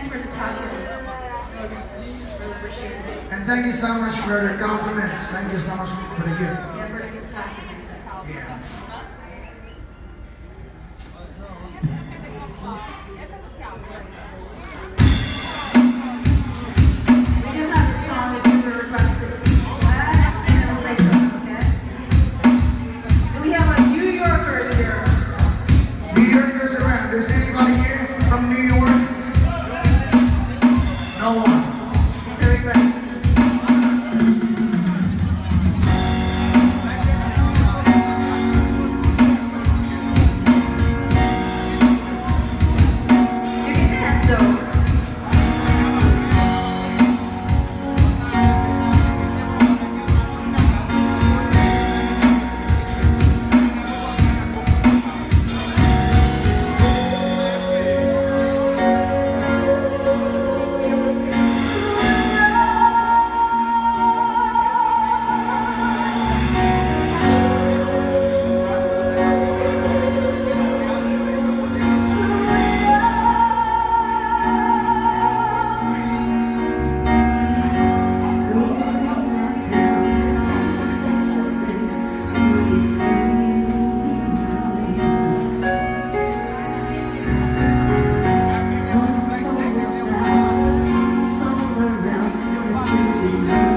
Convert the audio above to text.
thanks for the taco. That was really appreciated. And thank you so much for the compliments. Thank you so much for the gift. Yeah, for the good. Yeah. You